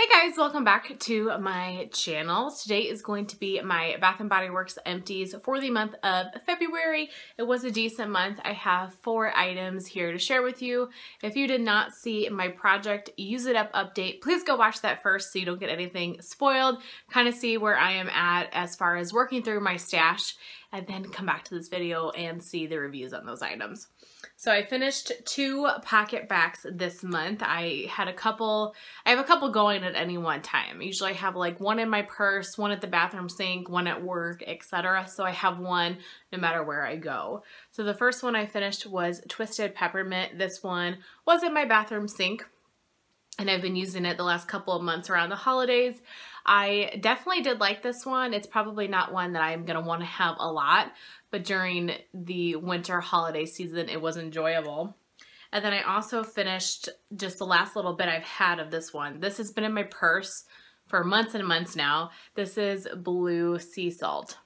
Hey guys, welcome back to my channel. Today is going to be my Bath & Body Works empties for the month of February. It was a decent month. I have four items here to share with you. If you did not see my project Use It Up update, please go watch that first so you don't get anything spoiled. Kind of see where I am at as far as working through my stash and then come back to this video and see the reviews on those items. So I finished two PocketBacs this month. I had a couple, I have a couple going at any one time. Usually I have like one in my purse, one at the bathroom sink, one at work, etc. So I have one no matter where I go. So the first one I finished was Twisted Peppermint. This one was in my bathroom sink and I've been using it the last couple of months around the holidays. I definitely did like this one. It's probably not one that I'm going to want to have a lot, but during the winter holiday season, it was enjoyable. And then I also finished just the last little bit I've had of this one. This has been in my purse for months and months now. This is Blue Sea Salt.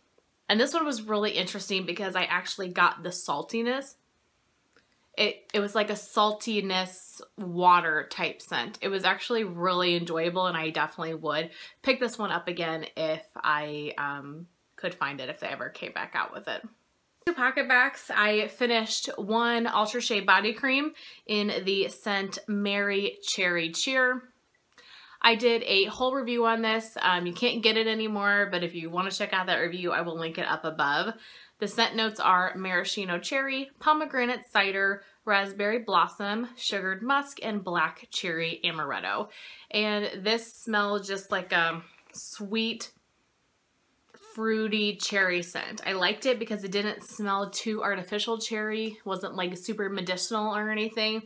And this one was really interesting because I actually got the saltiness. It, it was like a saltiness water type scent. It was actually really enjoyable and I definitely would pick this one up again if I um, could find it if they ever came back out with it. Two PocketBacs. I finished one Ultra Shea Body Cream in the scent Merry Cherry Cheer. I did a whole review on this. Um, you can't get it anymore, but if you want to check out that review, I will link it up above. The scent notes are maraschino cherry, pomegranate cider, raspberry blossom, sugared musk, and black cherry amaretto. And this smells just like a sweet, fruity cherry scent. I liked it because it didn't smell too artificial cherry. wasn't like super medicinal or anything.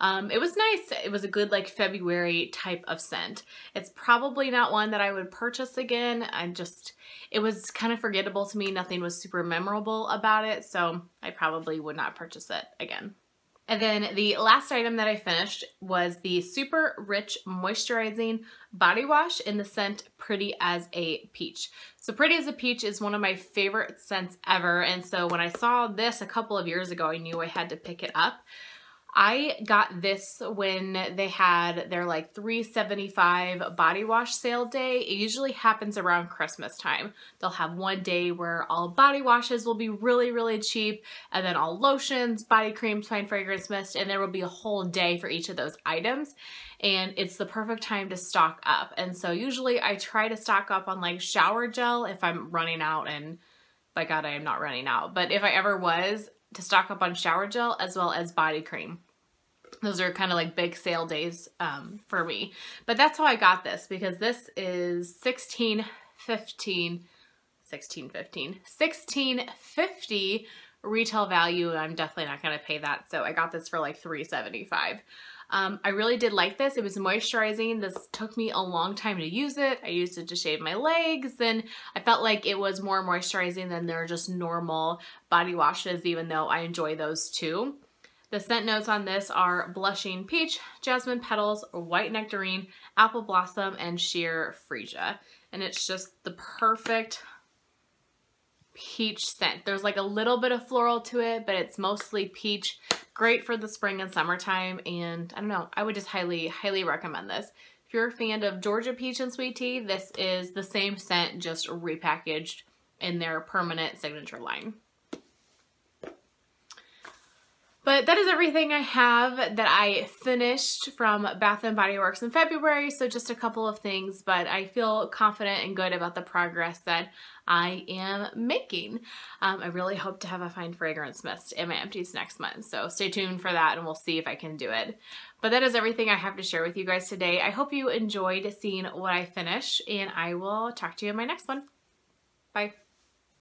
Um, it was nice. It was a good like February type of scent. It's probably not one that I would purchase again. I just, it was kind of forgettable to me. Nothing was super memorable about it. So I probably would not purchase it again. And then the last item that I finished was the Super Rich Moisturizing Body Wash in the scent Pretty as a Peach. So Pretty as a Peach is one of my favorite scents ever. And so when I saw this a couple of years ago, I knew I had to pick it up. I got this when they had their like 375 body wash sale day. It usually happens around Christmas time. They'll have one day where all body washes will be really, really cheap and then all lotions, body creams, fine fragrance mist, and there will be a whole day for each of those items. And it's the perfect time to stock up. And so usually I try to stock up on like shower gel if I'm running out and by God, I am not running out. But if I ever was, to stock up on shower gel as well as body cream. Those are kind of like big sale days um, for me. But that's how I got this because this is 16, 15, 16, 15, 1650 retail value. I'm definitely not going to pay that. So I got this for like 375. Um, I really did like this. It was moisturizing. This took me a long time to use it. I used it to shave my legs and I felt like it was more moisturizing than their just normal body washes, even though I enjoy those too. The scent notes on this are Blushing Peach, Jasmine Petals, White Nectarine, Apple Blossom, and Sheer Freesia. And it's just the perfect peach scent. There's like a little bit of floral to it, but it's mostly peach. Great for the spring and summertime. And I don't know, I would just highly, highly recommend this. If you're a fan of Georgia Peach and Sweet Tea, this is the same scent, just repackaged in their permanent signature line. But that is everything I have that I finished from Bath & Body Works in February, so just a couple of things, but I feel confident and good about the progress that I am making. Um, I really hope to have a fine fragrance mist in my empties next month, so stay tuned for that and we'll see if I can do it. But that is everything I have to share with you guys today. I hope you enjoyed seeing what I finish, and I will talk to you in my next one. Bye.